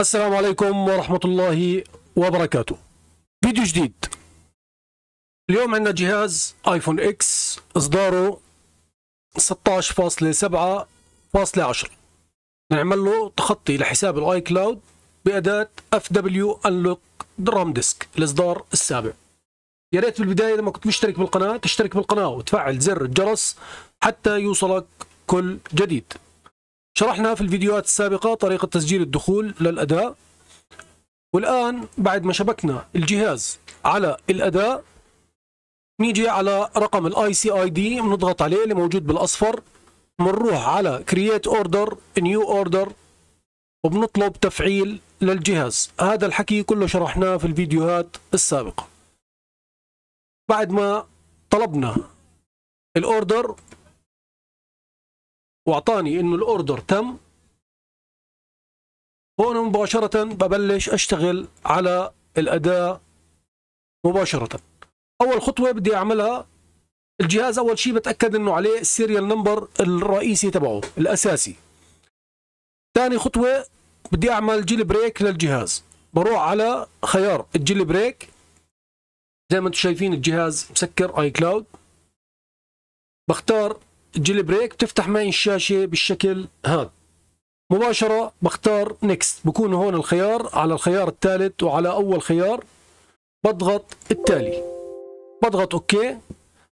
السلام عليكم ورحمة الله وبركاته. فيديو جديد. اليوم عندنا جهاز ايفون إكس إصداره 16.7.10 نعمل له تخطي لحساب ال iCloud بأداة FW Unlock Ramdisk الإصدار السابع. يا ريت في البداية إذا ما كنت مشترك بالقناة تشترك بالقناة وتفعل زر الجرس حتى يوصلك كل جديد. شرحنا في الفيديوهات السابقة طريقة تسجيل الدخول للأداة. والآن بعد ما شبكنا الجهاز على الأداة نيجي على رقم ID بنضغط عليه اللي موجود بالأصفر. بنروح على create order new order وبنطلب تفعيل للجهاز. هذا الحكي كله شرحناه في الفيديوهات السابقة. بعد ما طلبنا ال order واعطاني انه ال order تم. هون مباشرة ببلش اشتغل على الاداة مباشرة. اول خطوة بدي اعملها الجهاز اول شيء بتأكد انه عليه ال serial number الرئيسي تبعه الاساسي. ثاني خطوة بدي اعمل jailbreak للجهاز. بروح على خيار ال jailbreak. زي ما أنتم شايفين الجهاز مسكر iCloud بختار ال jailbreak بتفتح معي الشاشة بالشكل هذا مباشرة بختار next بكون هون الخيار على الخيار الثالث وعلى أول خيار. بضغط التالي. بضغط okay.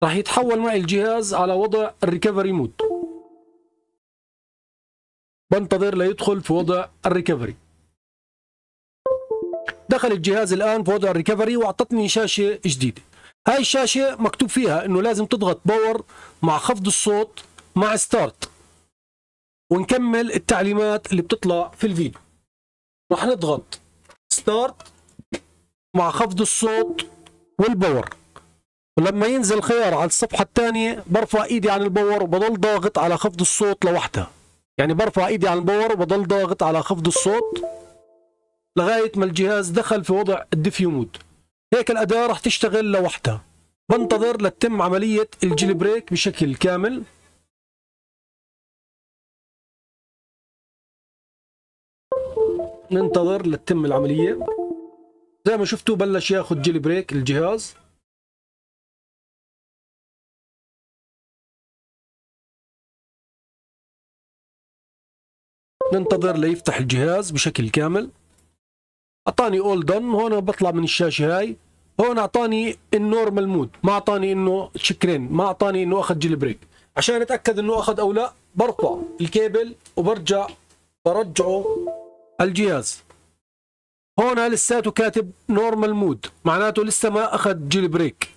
راح يتحول معي الجهاز على وضع ال recovery mode بنتظر ليدخل في وضع ال recovery دخل الجهاز الآن في وضع ال recovery واعطتني شاشة جديدة. هاي الشاشة مكتوب فيها إنه لازم تضغط power مع خفض الصوت مع start ونكمل التعليمات اللي بتطلع في الفيديو. راح نضغط start مع خفض الصوت وال power. ولما ينزل الخيار على الصفحة الثانية برفع إيدي عن ال power وبضل ضاغط على خفض الصوت لوحدها. يعني برفع إيدي عن ال power وبضل ضاغط على خفض الصوت لغاية ما الجهاز دخل في وضع ال DFU mode هيك الأداة راح تشتغل لوحدها. بنتظر لتتم عملية ال jailbreak بشكل كامل. ننتظر لتتم العملية. زي ما شفتوا بلش ياخذ jailbreak الجهاز. ننتظر ليفتح الجهاز بشكل كامل. أعطاني اول دون هون بطلع من الشاشة هاي. هون أعطاني النورمال مود ما أعطاني إنه شكرين ما أعطاني إنه أخذ جيل بريك عشان أتأكد إنه أخذ أو لا برفع الكيبل وبرجع برجعه الجهاز. هون لساته كاتب نورمال مود معناته لسه ما أخذ جيل بريك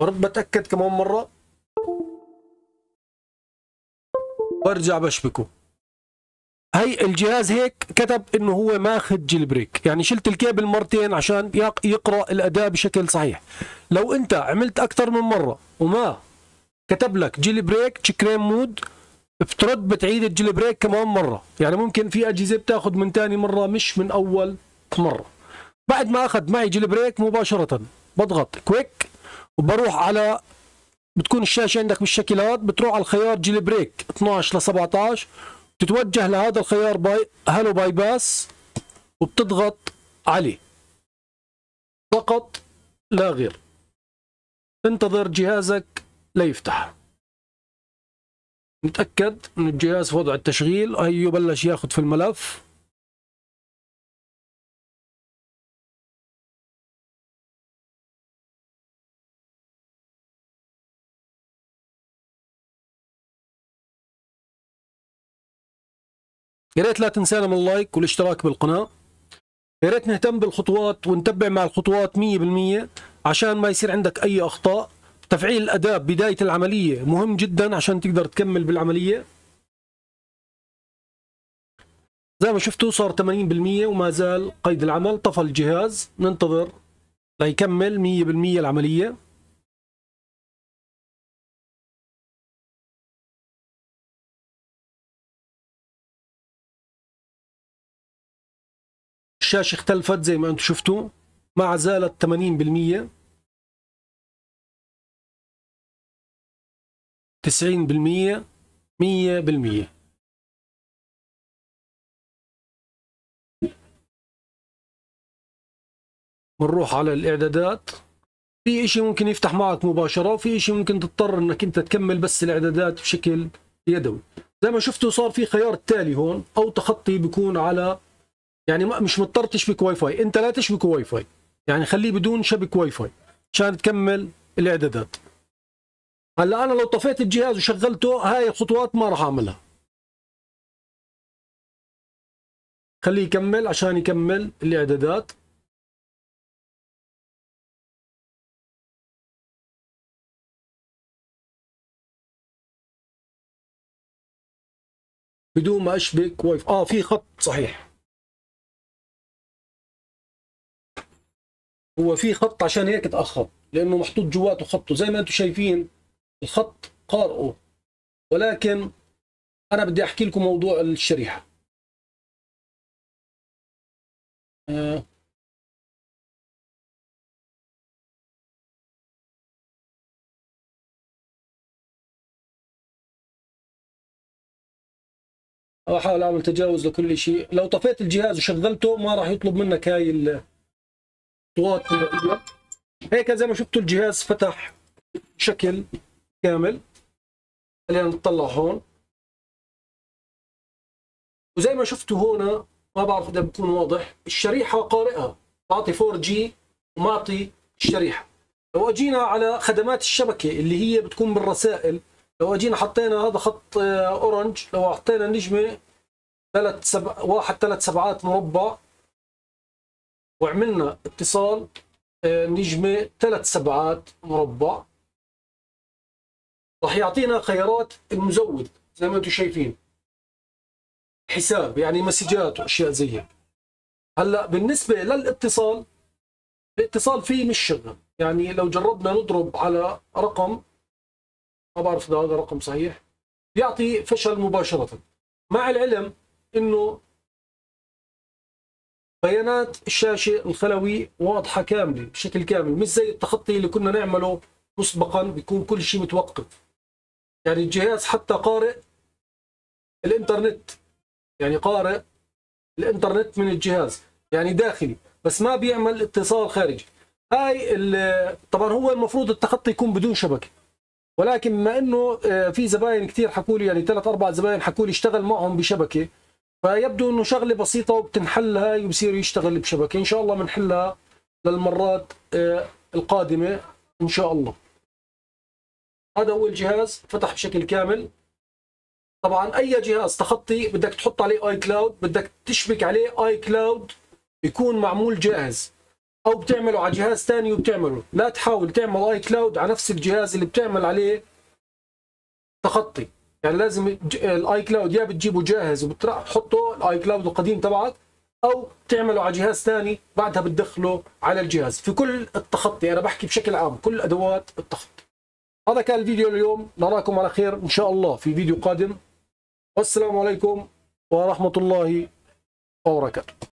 برد بتأكد كمان مرة. برجع بشبكه. هي الجهاز هيك كتب إنه هو ماخذ جيل بريك يعني شلت الكيبل مرتين عشان يقرأ الاداء بشكل صحيح. لو أنت عملت أكثر من مرة وما كتب لك جيل بريك تشيكرين مود بترد بتعيد الجيل بريك كمان مرة. يعني ممكن في أجهزة بتاخذ من ثاني مرة مش من أول مرة. بعد ما أخذ معي جيل بريك مباشرة بضغط كويك وبروح على بتكون الشاشة عندك بالشكل هذا بتروح على الخيار جيل بريك 12 ل 17 تتوجه لهذا الخيار باي هلو باي باس وبتضغط عليه. فقط لا غير. انتظر جهازك ليفتح. نتأكد ان الجهاز في وضع التشغيل؟ هي بلش ياخذ في الملف. يا ريت لا تنسانا من اللايك والاشتراك بالقناة. يا ريت نهتم بالخطوات ونتبع مع الخطوات 100% عشان ما يصير عندك أي أخطاء. تفعيل الأداة بداية العملية مهم جدا عشان تقدر تكمل بالعملية. زي ما شفتوا صار 80% وما زال قيد العمل. طفى الجهاز. ننتظر ليكمل 100% العملية. الشاشة اختلفت زي ما أنتم شفتوا. مع زالت 80% 90% 100% بنروح على الإعدادات. في إشي ممكن يفتح معك مباشرة وفي إشي ممكن تضطر إنك أنت تكمل بس الإعدادات بشكل يدوي. زي ما شفتوا صار في خيار التالي هون أو تخطي بيكون على يعني مش مضطر تشبك واي فاي انت لا تشبك واي فاي يعني خليه بدون شبك واي فاي عشان تكمل الاعدادات. هلا أنا لو طفيت الجهاز وشغلته هاي الخطوات ما راح أعملها. خليه يكمل عشان يكمل الاعدادات. بدون ما أشبك واي آه في خط صحيح. هو في خط عشان هيك تأخر لأنه محطوط جواته خطه. زي ما أنتم شايفين الخط قارئه. ولكن أنا بدي أحكي لكم موضوع الشريحة. آه. أحاول أعمل تجاوز لكل شيء. لو طفيت الجهاز وشغلته ما راح يطلب منك هاي الخطوات هيك زي ما شفتوا الجهاز فتح بشكل كامل. خلينا نطلع هون. وزي ما شفتوا هون ما بعرف إذا بكون واضح الشريحة قارئة. بعطي 4 جي ومعطي الشريحة. لو أجينا على خدمات الشبكة اللي هي بتكون بالرسائل لو أجينا حطينا هذا خط آه، أورنج لو حطينا نجمة ثلاث سبع واحد ثلاث سبعات مربع وعملنا اتصال آه، نجمة ثلاث سبعات مربع. راح يعطينا خيارات المزود زي ما أنتم شايفين. حساب يعني مسجات وأشياء زي هيك. هلأ بالنسبة للاتصال الاتصال فيه مش شغل. يعني لو جربنا نضرب على رقم ما بعرف إذا هذا رقم صحيح بيعطي فشل مباشرة. مع العلم إنه بيانات الشاشة الخلوي واضحة كاملة بشكل كامل مش زي التخطي اللي كنا نعمله مسبقا بيكون كل شيء متوقف. يعني الجهاز حتى قارئ الإنترنت يعني قارئ الإنترنت من الجهاز يعني داخلي بس ما بيعمل اتصال خارجي. هاي طبعا هو المفروض التخطي يكون بدون شبكة. ولكن بما إنه آه، في زباين كثير حكوا لي يعني ثلاث أربع زباين حكوا لي اشتغل معهم بشبكة فيبدو إنه شغلة بسيطة وبتنحل هاي وبصير يشتغل بشبكة. إن شاء الله بنحلها للمرات آه، القادمة إن شاء الله. هذا هو الجهاز فتح بشكل كامل. طبعا أي جهاز تخطي بدك تحط عليه اي كلاود بدك تشبك عليه اي كلاود يكون معمول جاهز. أو بتعمله على جهاز ثاني وبتعمله. لا تحاول تعمل اي كلاود على نفس الجهاز اللي بتعمل عليه تخطي. يعني لازم الاي كلاود يا بتجيبه جاهز وبتروح تحطه الاي كلاود القديم تبعك أو تعمله على جهاز ثاني بعدها بتدخله على الجهاز. في كل التخطي أنا بحكي بشكل عام كل أدوات التخطي. هذا كان الفيديو اليوم نراكم على خير إن شاء الله في فيديو قادم. والسلام عليكم ورحمة الله وبركاته.